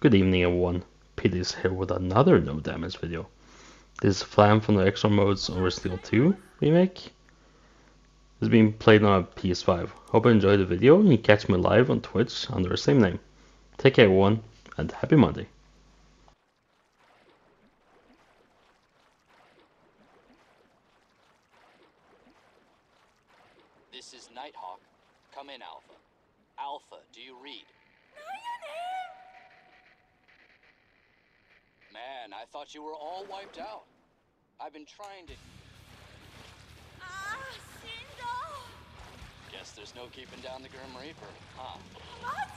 Good evening everyone, PD's here with another no damage video. This is Flan from the Extra Modes on Resident Evil 2 remake. It's being played on a PS5. Hope you enjoyed the video and you catch me live on Twitch under the same name. Take care everyone, and happy Monday. This is Nighthawk. Come in, Alpha. Alpha, do you read? Man, I thought you were all wiped out. I've been trying to... Ah, Shindo! Guess there's no keeping down the Grim Reaper, huh? Relax,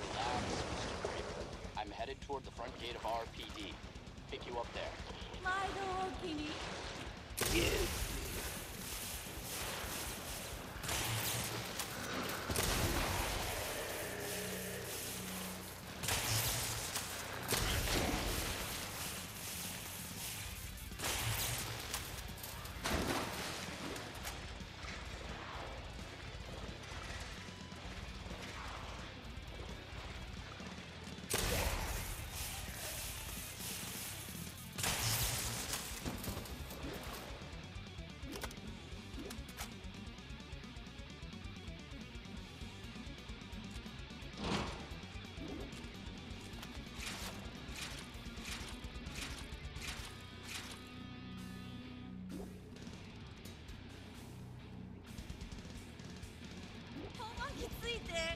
Mr. Reaper. I'm headed toward the front gate of RPD. Pick you up there. My dog, Yes. んま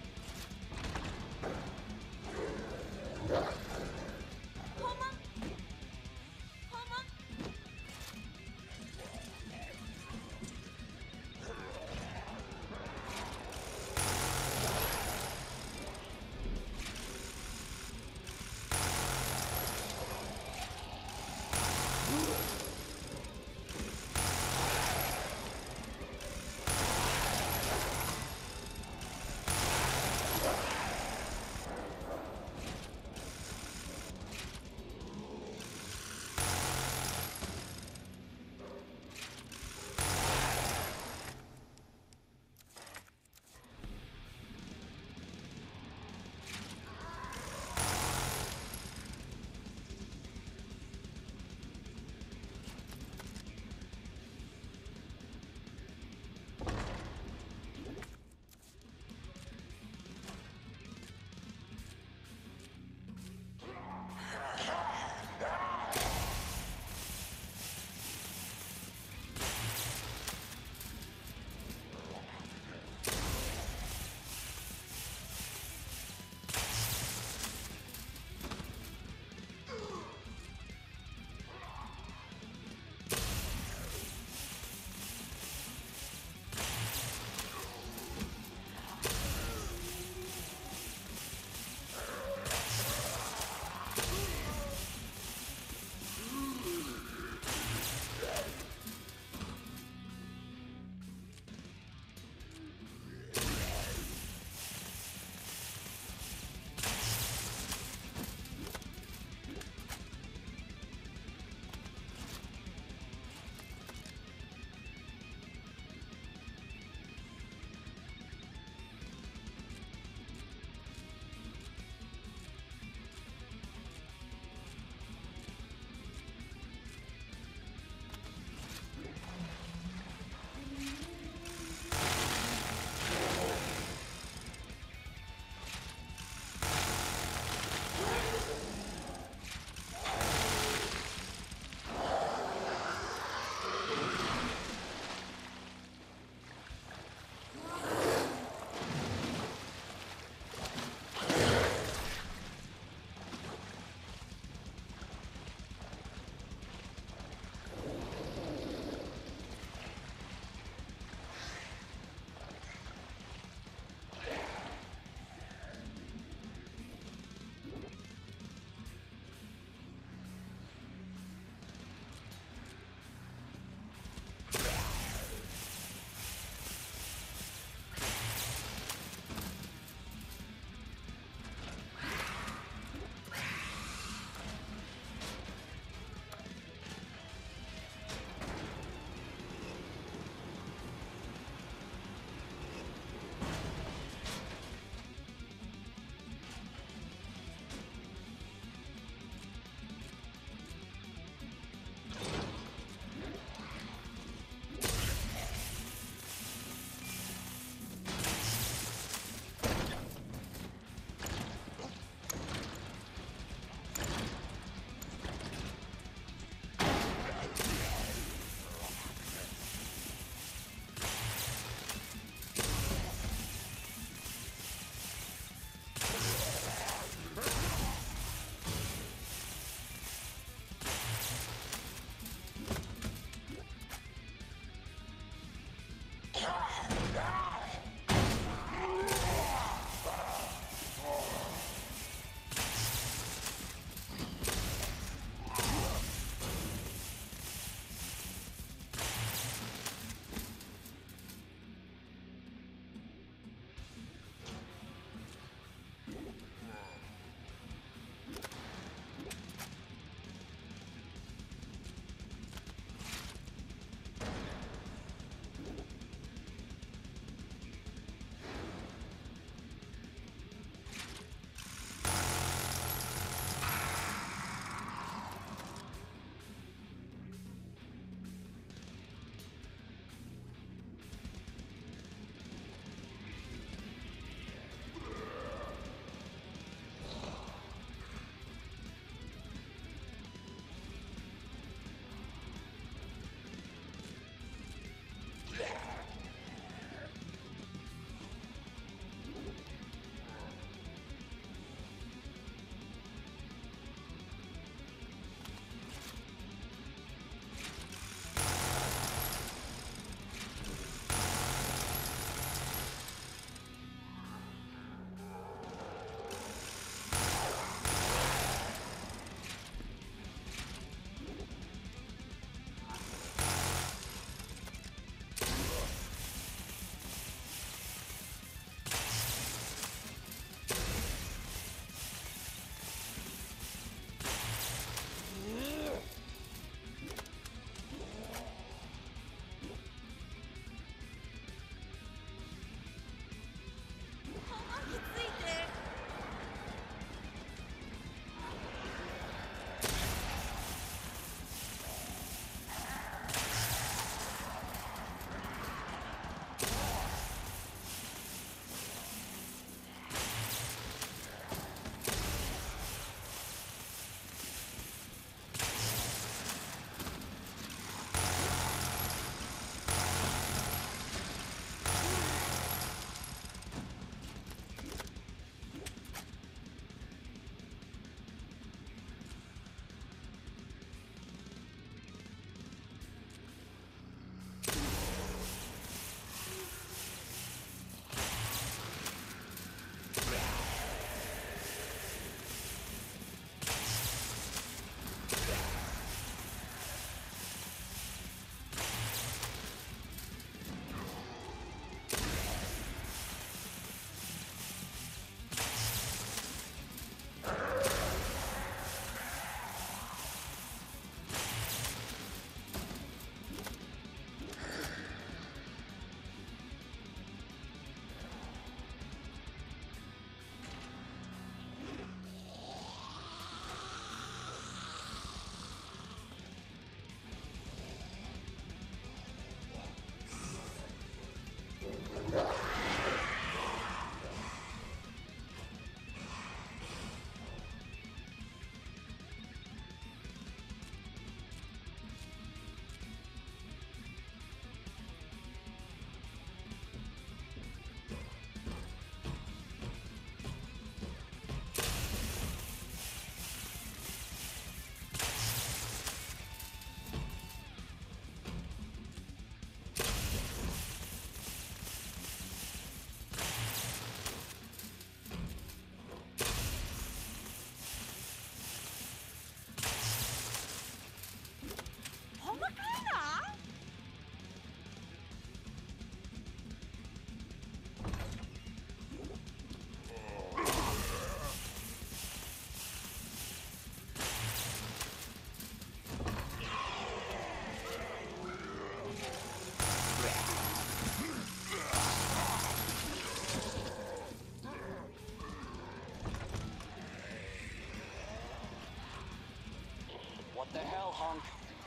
the hell, Hunk?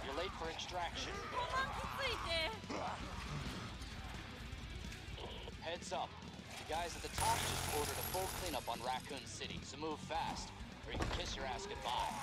You're late for extraction. Heads up. The guys at the top just ordered a full cleanup on Raccoon City, so move fast, or you can kiss your ass goodbye.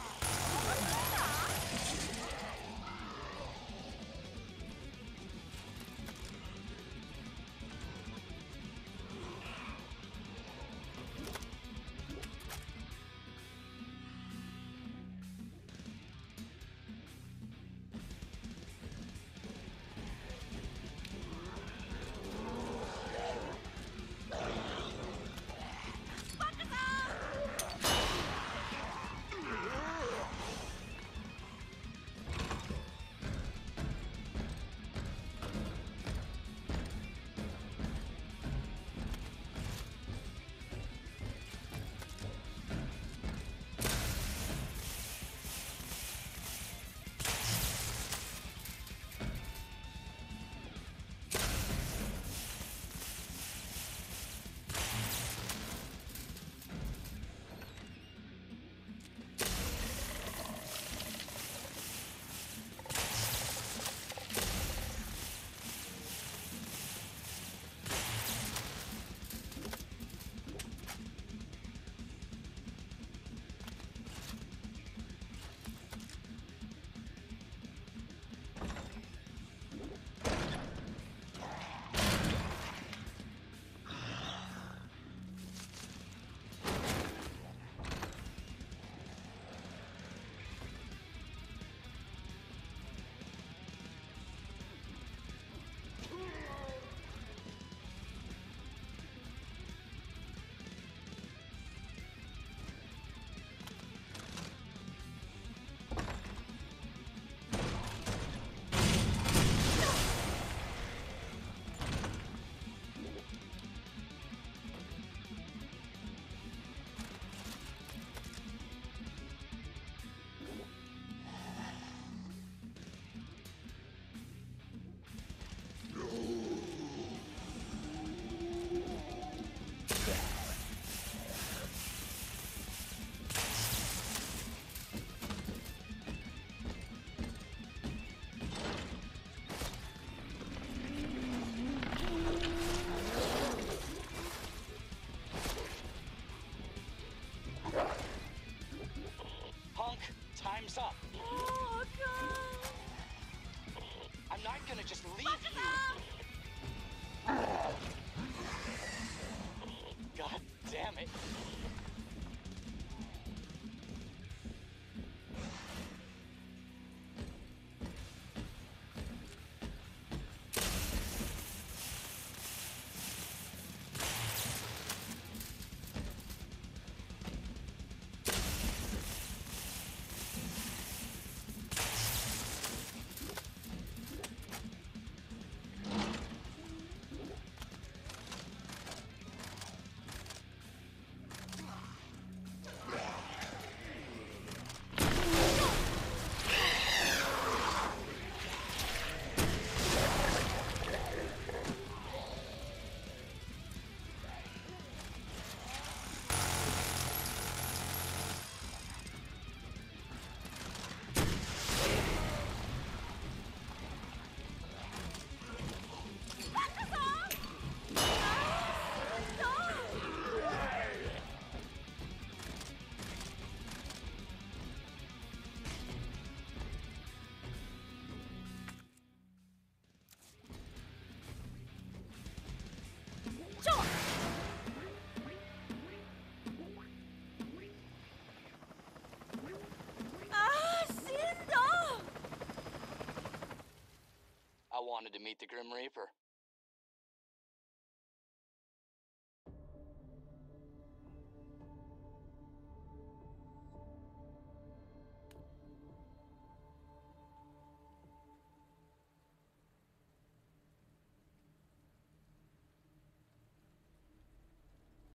Time's up. Oh, God. I'm not going to just leave Fuck you. God damn it. Wanted to meet the Grim Reaper.